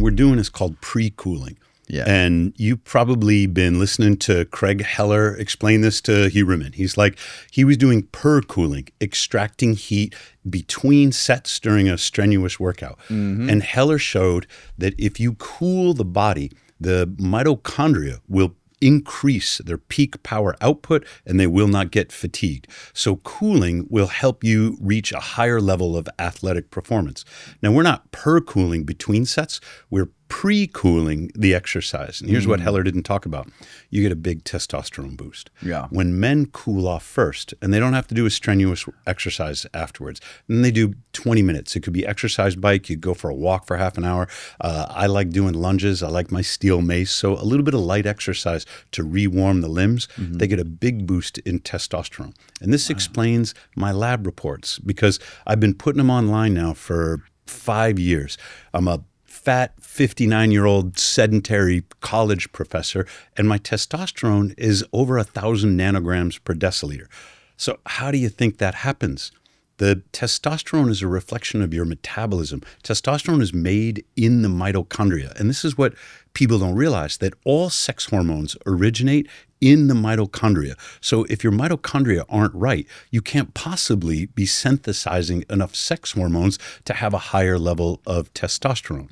we're doing is called pre-cooling. Yeah. And you've probably been listening to Craig Heller explain this to Huberman. He's like, he was doing per cooling, extracting heat between sets during a strenuous workout. Mm-hmm. And Heller showed that if you cool the body, the mitochondria will increase their peak power output and they will not get fatigued. So cooling will help you reach a higher level of athletic performance. Now we're not per cooling between sets, we're pre-cooling the exercise. And here's what Heller didn't talk about. You get a big testosterone boost. Yeah. When men cool off first, and they don't have to do a strenuous exercise afterwards, then they do 20 minutes. It could be exercise bike. You go for a walk for half an hour. Uh, I like doing lunges. I like my steel mace. So a little bit of light exercise to rewarm the limbs. They get a big boost in testosterone. And this explains my lab reports because I've been putting them online now for five years. I'm a fat 59 year old sedentary college professor, and my testosterone is over a thousand nanograms per deciliter. So, how do you think that happens? The testosterone is a reflection of your metabolism. Testosterone is made in the mitochondria. And this is what people don't realize that all sex hormones originate in the mitochondria. So if your mitochondria aren't right, you can't possibly be synthesizing enough sex hormones to have a higher level of testosterone.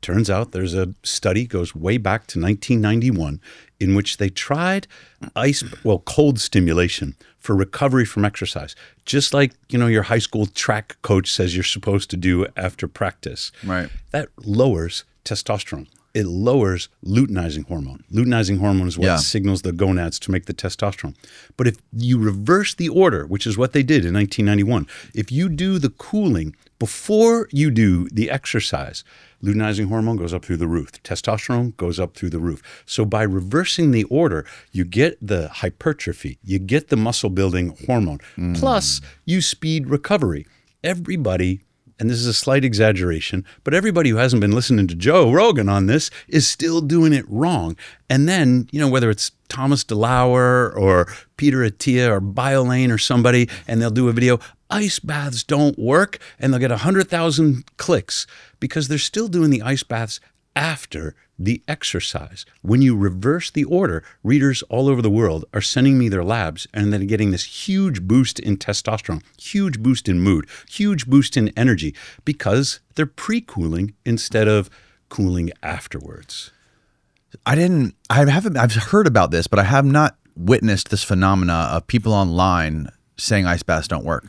Turns out there's a study goes way back to 1991 in which they tried ice well cold stimulation for recovery from exercise. Just like you know your high school track coach says you're supposed to do after practice. Right. that lowers testosterone. It lowers luteinizing hormone. Luteinizing hormone is what Yeah. signals the gonads to make the testosterone. But if you reverse the order which is what they did in 1991 if you do the cooling before you do the exercise luteinizing hormone goes up through the roof. Testosterone goes up through the roof. So by reversing the order you get the hypertrophy. You get the muscle building hormone. Mm. Plus you speed recovery. Everybody and this is a slight exaggeration, but everybody who hasn't been listening to Joe Rogan on this is still doing it wrong. And then, you know, whether it's Thomas DeLauer or Peter Attia or BioLane or somebody, and they'll do a video, ice baths don't work, and they'll get 100,000 clicks because they're still doing the ice baths after the exercise. When you reverse the order, readers all over the world are sending me their labs and then getting this huge boost in testosterone, huge boost in mood, huge boost in energy because they're pre cooling instead of cooling afterwards. I didn't. I haven't. I've heard about this, but I have not witnessed this phenomena of people online saying ice baths don't work.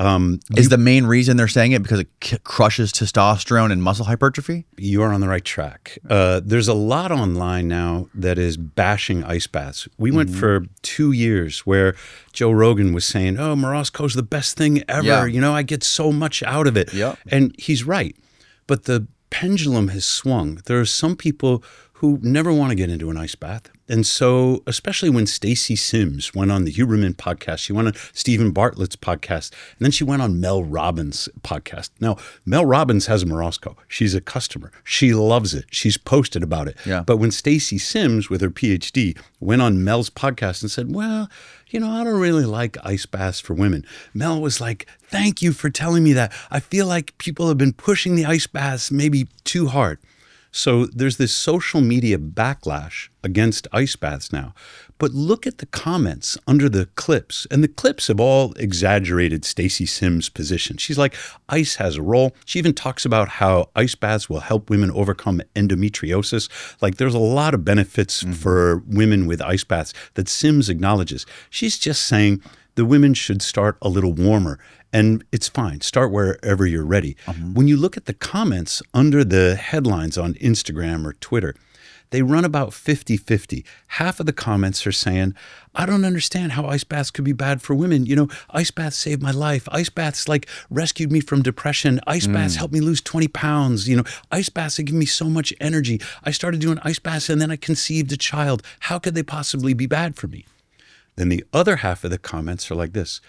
Um, Is the main reason they're saying it because it c- crushes testosterone and muscle hypertrophy? you are on the right track. Uh, there's a lot online now that is bashing ice baths. We went for two years where Joe Rogan was saying, "Oh, Morozko's the best thing ever. Yeah. You know, I get so much out of it." Yep. and he's right. But the pendulum has swung. There are some people who never want to get into an ice bath. And so, especially when Stacy Sims went on the Huberman podcast, she went on Steven Bartlett's podcast, and then she went on Mel Robbins' podcast. Now, Mel Robbins has a Morozko. She's a customer. She loves it. She's posted about it. Yeah. But when Stacy Sims, with her PhD, went on Mel's podcast and said, Well, you know, I don't really like ice baths for women. Mel was like, Thank you for telling me that. I feel like people have been pushing the ice baths maybe too hard. So there's this social media backlash against ice baths now. But look at the comments under the clips, and the clips have all exaggerated Stacy Sims' position. She's like, ice has a role. She even talks about how ice baths will help women overcome endometriosis. Like, there's a lot of benefits mm-hmm. for women with ice baths that Sims acknowledges. She's just saying the women should start a little warmer. And it's fine. Start wherever you're ready. Mm-hmm. When you look at the comments under the headlines on Instagram or Twitter, they run about 50 50. Half of the comments are saying, I don't understand how ice baths could be bad for women. You know, ice baths saved my life. Ice baths like rescued me from depression. Ice mm. baths helped me lose 20 pounds. You know, ice baths have given me so much energy. I started doing ice baths and then I conceived a child. How could they possibly be bad for me? Then the other half of the comments are like this.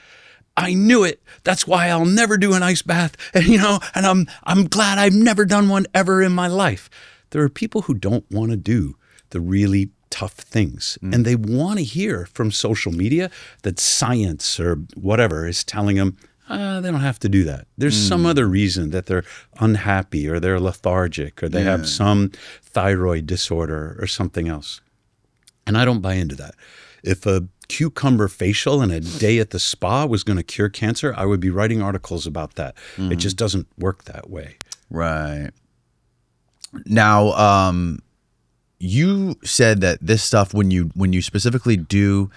I knew it. That's why I'll never do an ice bath. And you know, and I'm I'm glad I've never done one ever in my life. There are people who don't want to do the really tough things and they want to hear from social media that science or whatever is telling them, uh, they don't have to do that. There's some other reason that they're unhappy or they're lethargic or they have some thyroid disorder or something else. And I don't buy into that. If a cucumber facial and a day at the spa was going to cure cancer, I would be writing articles about that. It just doesn't work that way. Right. Now, um, you said that this stuff when you when you specifically do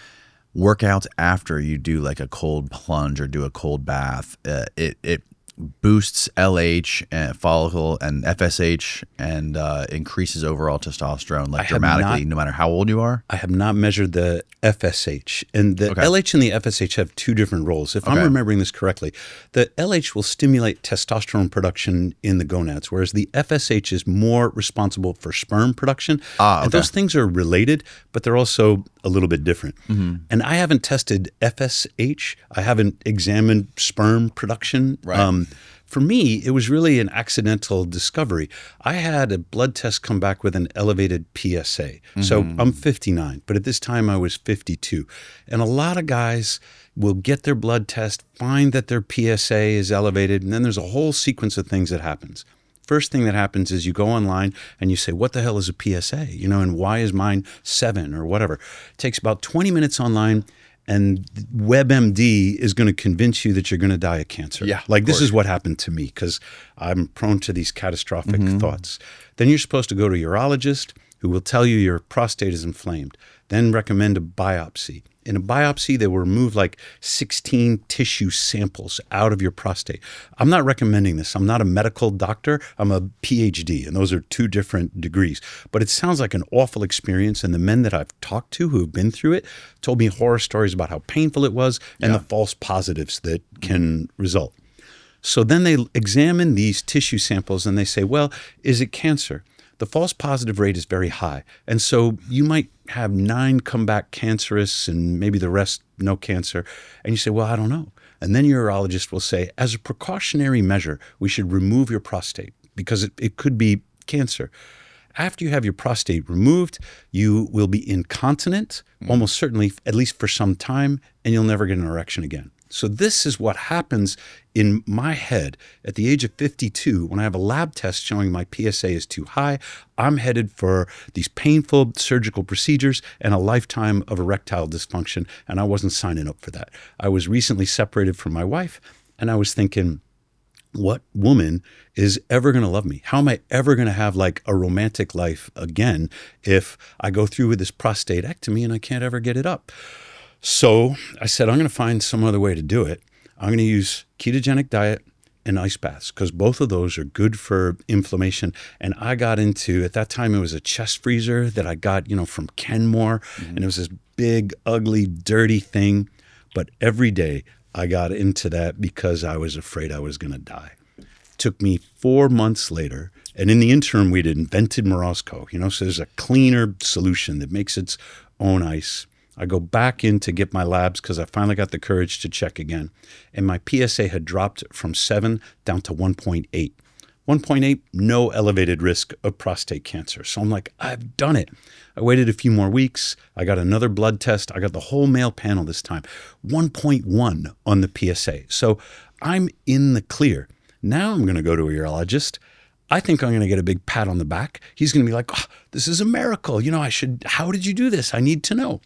workouts after you do like a cold plunge or do a cold bath, uh, it it boosts LH and follicle and FSH and uh, increases overall testosterone like have dramatically, not- no matter how old you are. I have not measured the FSH. And the Okay. LH and the FSH have two different roles. If I'm remembering this correctly, the LH will stimulate testosterone production in the gonads, whereas the FSH is more responsible for sperm production. Ah, And those things are related, but they're also a little bit different. Mm-hmm. And I haven't tested FSH. I haven't examined sperm production. Right. Um, for me, it was really an accidental discovery. I had a blood test come back with an elevated PSA. So mm-hmm. I'm 59, but at this time I was 52. And a lot of guys will get their blood test, find that their PSA is elevated, and then there's a whole sequence of things that happens. First thing that happens is you go online and you say, What the hell is a PSA? You know, and why is mine seven or whatever? It takes about 20 minutes online, and WebMD is going to convince you that you're going to die of cancer. Yeah, Like, this is what happened to me because I'm prone to these catastrophic mm-hmm. thoughts. Then you're supposed to go to a urologist who will tell you your prostate is inflamed, then recommend a biopsy. In a biopsy, they will remove like 16 tissue samples out of your prostate. I'm not recommending this. I'm not a medical doctor. I'm a PhD, and those are two different degrees. But it sounds like an awful experience. And the men that I've talked to who have been through it told me horror stories about how painful it was and the false positives that can result. So then they examine these tissue samples and they say, well, is it cancer? The false positive rate is very high. And so you might have nine come back cancerous and maybe the rest no cancer. And you say, well, I don't know. And then your urologist will say, as a precautionary measure, we should remove your prostate because it, it could be cancer. After you have your prostate removed, you will be incontinent, mm. almost certainly, at least for some time, and you'll never get an erection again. So, this is what happens in my head at the age of 52 when I have a lab test showing my PSA is too high. I'm headed for these painful surgical procedures and a lifetime of erectile dysfunction, and I wasn't signing up for that. I was recently separated from my wife, and I was thinking, what woman is ever going to love me? How am I ever going to have like a romantic life again if I go through with this prostatectomy and I can't ever get it up? So I said, I'm going to find some other way to do it. I'm going to use ketogenic diet and ice baths because both of those are good for inflammation. And I got into at that time it was a chest freezer that I got, you know, from Kenmore, mm-hmm. and it was this big, ugly, dirty thing. But every day I got into that because I was afraid I was going to die. Took me four months later, and in the interim, we'd invented Morozko. You know, so there's a cleaner solution that makes its own ice. I go back in to get my labs because I finally got the courage to check again. And my PSA had dropped from 7 down to 1.8. 1.8, no elevated risk of prostate cancer. So I'm like, I've done it. I waited a few more weeks. I got another blood test. I got the whole male panel this time. 1.1 on the PSA. So I'm in the clear. Now I'm going to go to a urologist. I think I'm going to get a big pat on the back. He's going to be like, oh, this is a miracle. You know, I should, how did you do this? I need to know.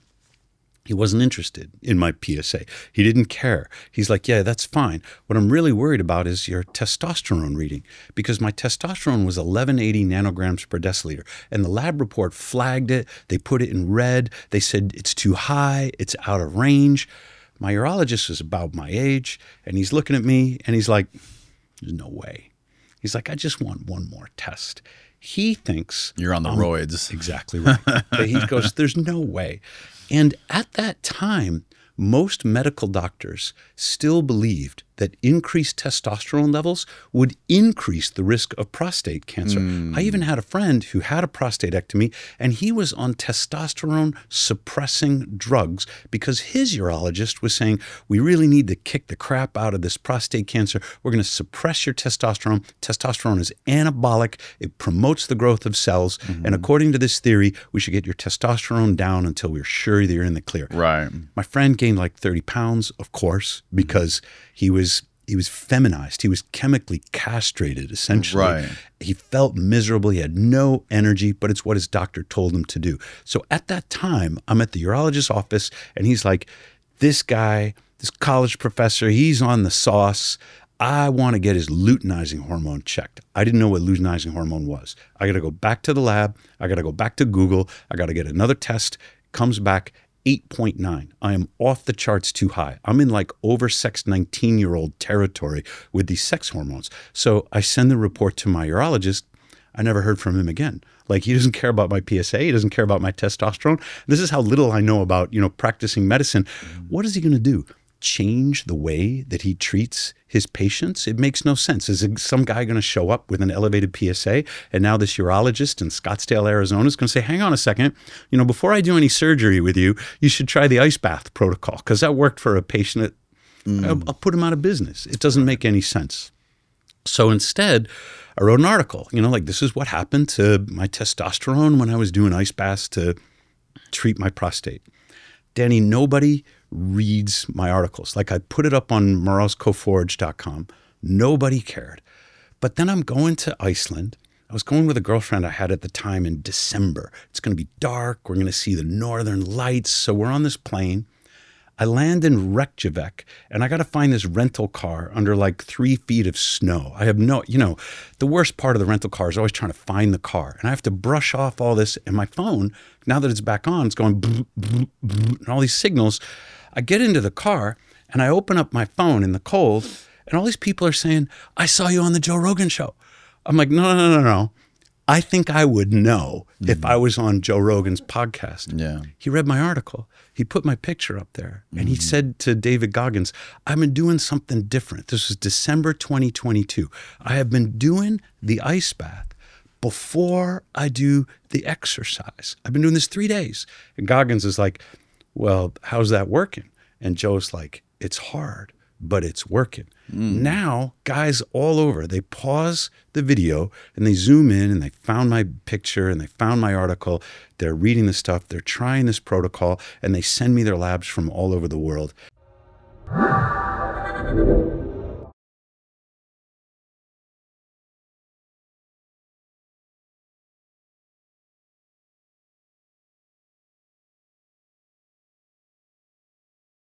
He wasn't interested in my PSA. He didn't care. He's like, yeah, that's fine. What I'm really worried about is your testosterone reading because my testosterone was 1180 nanograms per deciliter. And the lab report flagged it. They put it in red. They said it's too high, it's out of range. My urologist is about my age and he's looking at me and he's like, there's no way. He's like, I just want one more test. He thinks You're on the roids. Exactly right. but he goes, There's no way. And at that time, most medical doctors still believed that increased testosterone levels would increase the risk of prostate cancer. I even had a friend who had a prostatectomy and he was on testosterone suppressing drugs because his urologist was saying, We really need to kick the crap out of this prostate cancer. We're going to suppress your testosterone. Testosterone is anabolic, it promotes the growth of cells. And mm-hmm. according to this theory, we should get your testosterone down until we're sure that you're in the clear. Right. My friend gained like 30 pounds, of course, because he was he was feminized. He was chemically castrated, essentially. Right. He felt miserable. He had no energy, but it's what his doctor told him to do. So at that time, I'm at the urologist's office, and he's like, "This guy, this college professor, he's on the sauce. I want to get his luteinizing hormone checked. I didn't know what luteinizing hormone was. I got to go back to the lab. I got to go back to Google. I got to get another test. Comes back 8.9. I am off the charts too high. I'm in like oversexed 19 year old territory with these sex hormones. So I send the report to my urologist. I never heard from him again. Like he doesn't care about my PSA. He doesn't care about my testosterone. This is how little I know about, you know, practicing medicine. Mm. What is he going to do? Change the way that he treats his patients? It makes no sense. Is some guy going to show up with an elevated PSA and now this urologist in Scottsdale, Arizona is going to say, hang on a second, you know, before I do any surgery with you, you should try the ice bath protocol because that worked for a patient. That, mm. I'll, I'll put him out of business. It doesn't make any sense. So instead, I wrote an article, you know, like this is what happened to my testosterone when I was doing ice baths to treat my prostate. Danny, nobody reads my articles. Like I put it up on morozkoforge.com. Nobody cared. But then I'm going to Iceland. I was going with a girlfriend I had at the time in December. It's going to be dark. We're going to see the northern lights. So we're on this plane. I land in Reykjavik and I got to find this rental car under like three feet of snow. I have no, you know, the worst part of the rental car is always trying to find the car. And I have to brush off all this. And my phone, now that it's back on, it's going and all these signals. I get into the car and I open up my phone in the cold, and all these people are saying, I saw you on the Joe Rogan show. I'm like, no, no, no, no, no. I think I would know mm-hmm. if I was on Joe Rogan's podcast. Yeah. He read my article. He put my picture up there and mm-hmm. he said to David Goggins, I've been doing something different. This was December 2022. I have been doing the ice bath before I do the exercise. I've been doing this three days. And Goggins is like, Well, how's that working? And Joe's like, It's hard but it's working. Mm. Now, guys all over, they pause the video and they zoom in and they found my picture and they found my article. They're reading the stuff, they're trying this protocol, and they send me their labs from all over the world.